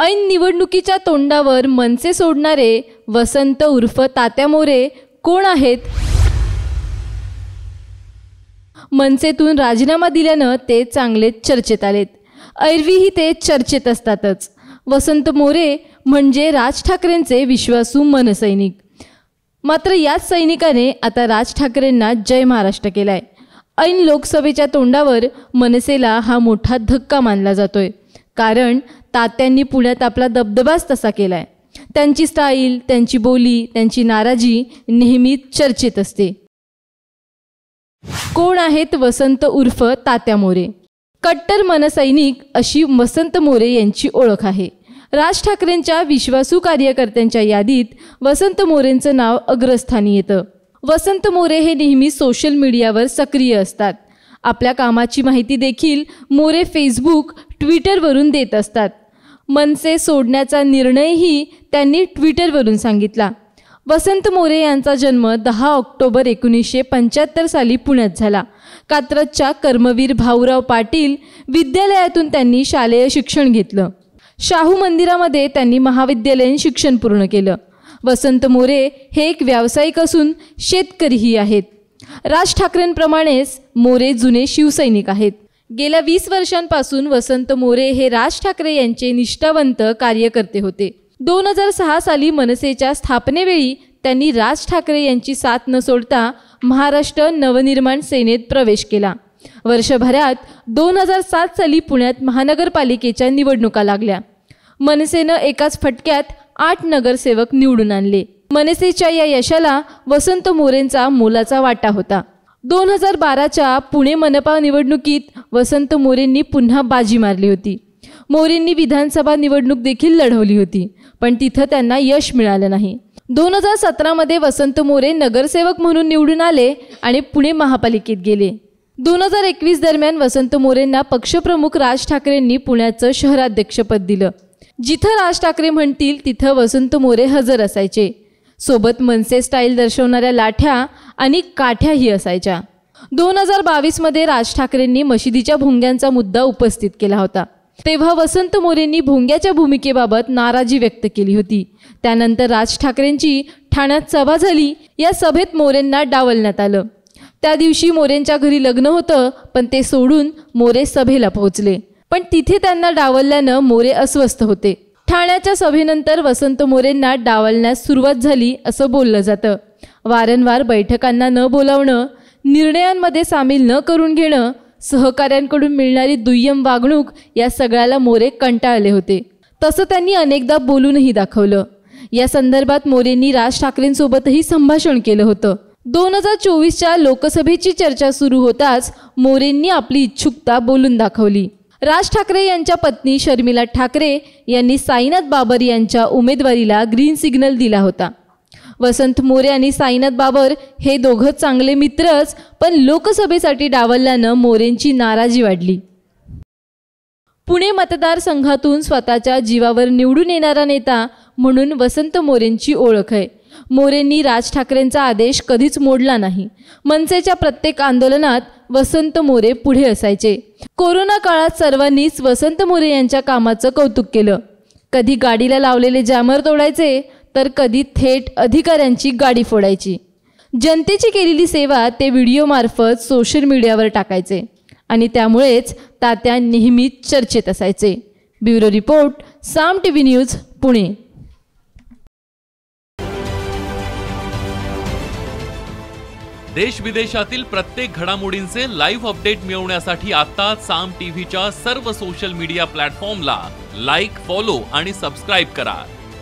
ऐन निवडणुकीच्या तोंडावर मनसे सोडणारे वसंत उर्फ तात्या मोरे कोण आहेत? मनसेतून राजीनामा दिल्यानं ते चांगलेच चर्चेत आलेत. ऐरवीही ते चर्चेत असतातच. वसंत मोरे म्हणजे राज ठाकरेंचे विश्वासू मनसैनिक. मात्र याच सैनिकाने आता राज ठाकरेंना जय महाराष्ट्र केलाय. ऐन लोकसभेच्या तोंडावर मनसेला हा मोठा धक्का मानला जातोय. कारण तात्यांनी पुण्यात आपला दबदबाच तसा केलाय. त्यांची स्टाईल त्यांची बोली त्यांची नाराजी नेहमीच चर्चेत असते. कोण आहेत वसंत उर्फ तात्या मोरे? कट्टर मनसैनिक अशी वसंत मोरे यांची ओळख आहे. राज ठाकरेंच्या विश्वासू कार्यकर्त्यांच्या यादीत वसंत मोरेंचं नाव अग्रस्थानी येतं. वसंत मोरे हे नेहमी सोशल मीडियावर सक्रिय असतात. आपल्या कामाची माहिती देखील मोरे फेसबुक ट्विटरवरून देत असतात. मनसे सोडण्याचा निर्णयही त्यांनी ट्विटरवरून सांगितला. वसंत मोरे यांचा जन्म दहा ऑक्टोबर एकोणीसशे पंच्याहत्तर साली पुण्यात झाला. कात्रजच्या कर्मवीर भाऊराव पाटील विद्यालयातून त्यांनी शालेय शिक्षण घेतलं. शाहू मंदिरामध्ये त्यांनी महाविद्यालयीन शिक्षण पूर्ण केलं. वसंत मोरे हे एक व्यावसायिक असून शेतकरीही आहेत. राज ठाकरेंप्रमाणेच मोरे जुने शिवसैनिक आहेत. गेल्या वीस वर्षांपासून वसंत मोरे हे राज ठाकरे यांचे निष्ठावंत कार्यकर्ते होते. दोन हजार सहा साली मनसेच्या स्थापनेवेळी त्यांनी राज ठाकरे यांची साथ न सोडता महाराष्ट्र नवनिर्माण सेनेत प्रवेश केला. वर्षभरात दोन हजार सात साली पुण्यात महानगरपालिकेच्या निवडणुका लागल्या. मनसेनं एकाच फटक्यात आठ नगरसेवक निवडून आणले. मनसेच्या या यशाला वसंत मोरेंचा मोलाचा वाटा होता. दोन हजार बाराच्या पुणे मनपा निवडणुकीत वसंत मोरेंनी पुन्हा बाजी मारली होती. मोरेंनी विधानसभा निवडणूक देखील लढवली होती पण तिथं त्यांना यश मिळालं नाही. दोन हजार सतरामध्ये वसंत मोरे नगरसेवक म्हणून निवडून आले आणि पुणे महापालिकेत गेले. दोन हजार एकवीस दरम्यान वसंत मोरेंना पक्षप्रमुख राज ठाकरेंनी पुण्याचं शहराध्यक्षपद दिलं. जिथं राज ठाकरे म्हणतील तिथं वसंत मोरे हजर असायचे. सोबत मनसे स्टाईल दर्शवणाऱ्या लाठ्या आणि काठ्याही असायच्या. दोन हजार बावीसमध्ये राज ठाकरेंनी मशिदीच्या भोंग्यांचा मुद्दा उपस्थित केला होता. तेव्हा वसंत मोरेंनी भोंग्याच्या भूमिकेबाबत नाराजी व्यक्त केली होती. त्यानंतर राज ठाकरेंची ठाण्यात सभा झाली. या सभेत मोरेंना डावलण्यात आलं. त्या दिवशी मोरेंच्या घरी लग्न होतं पण ते सोडून मोरे सभेला पोहोचले. पण तिथे त्यांना डावलल्यानं मोरे अस्वस्थ होते. ठाण्याच्या सभेनंतर वसंत मोरेंना डावलण्यास सुरुवात झाली असं बोललं जातं. वारंवार बैठकांना न बोलावणं निर्णयांमध्ये सामील न करून घेणं सहकाऱ्यांकडून मिळणारी दुय्यम वागणूक या सगळ्याला मोरे कंटाळले होते. तसं त्यांनी अनेकदा बोलूनही दाखवलं. या संदर्भात मोरेंनी राज ठाकरेंसोबतही संभाषण केलं होतं. दोन हजार चोवीसच्या लोकसभेची चर्चा सुरू होताच मोरेंनी आपली इच्छुकता बोलून दाखवली. राज ठाकरे यांच्या पत्नी शर्मिला ठाकरे यांनी साईनाथ बाबर यांच्या उमेदवारीला ग्रीन सिग्नल दिला होता. वसंत मोरे आणि साईनाथ बाबर हे दोघं चांगले मित्रच पण लोकसभेसाठी डावलल्यानं मोरेंची नाराजी वाढली. पुणे मतदारसंघातून स्वतःच्या जीवावर निवडून येणारा नेता म्हणून वसंत मोरेंची ओळख आहे. मोरेंनी राज ठाकरेंचा आदेश कधीच मोडला नाही. मनसेच्या प्रत्येक आंदोलनात वसंत मोरे पुढे असायचे. कोरोना काळात सर्वांनीच वसंत मोरे यांच्या कामाचं कौतुक केलं. कधी गाडीला लावलेले जॅमर तोडायचे तर कधी थेट अधिकाऱ्यांची गाडी फोडायची. जनतेची केलेली सेवा ते व्हिडिओमार्फत सोशल मीडियावर टाकायचे आणि त्यामुळेच तात्या नेहमीच चर्चेत असायचे. Bureau report Saam T V news Pune. देश विदेशातील प्रत्येक घडामोडींचे लाईव्ह अपडेट मिळवण्यासाठी आता साम टीव्हीच्या सर्व सोशल मीडिया प्लॅटफॉर्मला लाईक फॉलो आणि सबस्क्राईब करा.